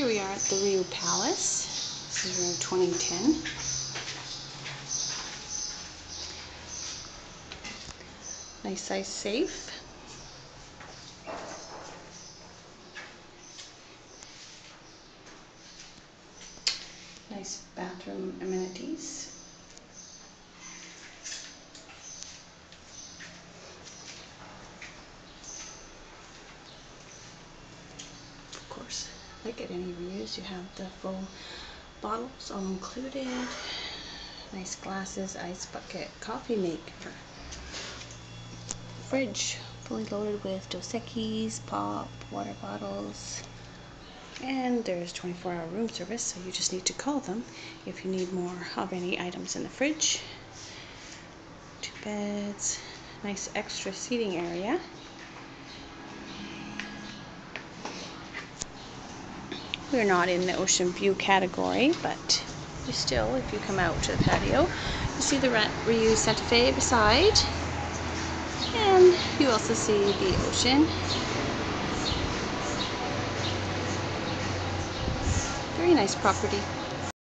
Here we are at the Riu Palace. This is room 2010. Nice size safe. Nice bathroom amenities. Of course, like at any Rius, you have the full bottles all included. Nice glasses, ice bucket, coffee maker. Fridge fully loaded with Dos Equis, pop, water bottles. And there's 24 hour room service, so you just need to call them if you need more of any items in the fridge. Two beds, nice extra seating area. We're not in the ocean view category, but you still, if you come out to the patio, you see the Riu Santa Fe beside, and you also see the ocean. Very nice property.